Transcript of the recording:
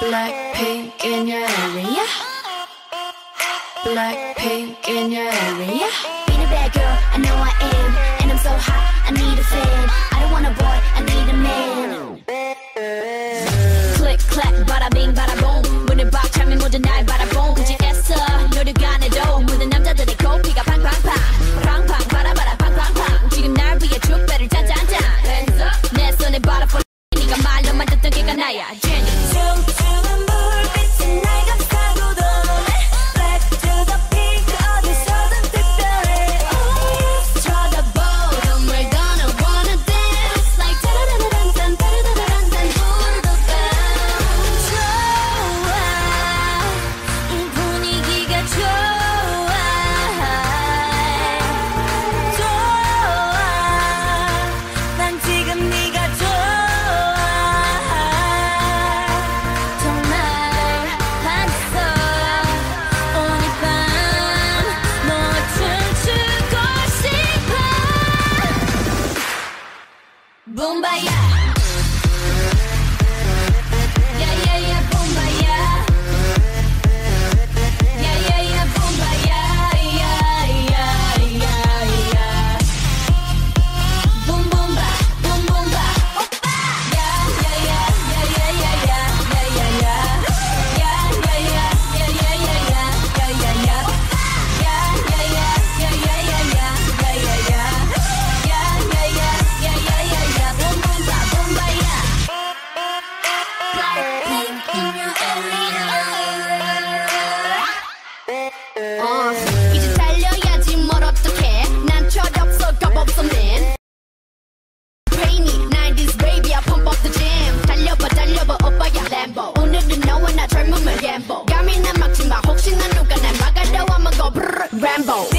Black pink in your area. Black pink in your area. Yeah. Jenny. Kumbaya. 어, 이제 달려야지 뭘 어떡해. 난 철없어 겁없었네 Rainy 90s baby야 pump up the jam. 달려봐 달려봐 오빠야 램보 오늘은 너와 나 젊음을 갬보. 감이나 막지마. 혹시나 누가 날 막으려 하면 go brrr 램보